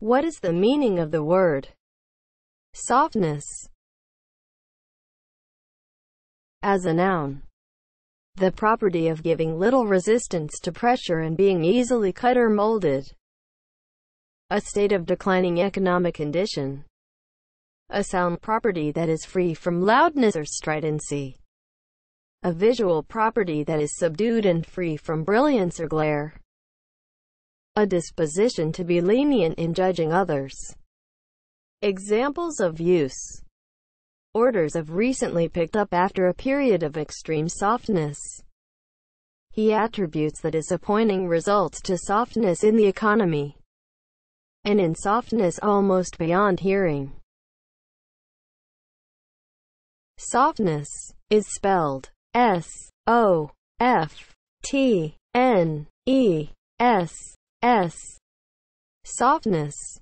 What is the meaning of the word softness as a noun? The property of giving little resistance to pressure and being easily cut or molded. A state of declining economic condition. A sound property that is free from loudness or stridency. A visual property that is subdued and free from brilliance or glare a disposition to be lenient in judging others. Examples of use. Orders have recently picked up after a period of extreme softness. He attributes the disappointing results to softness in the economy and in softness almost beyond hearing. Softness is spelled S O F T N E S S. Softness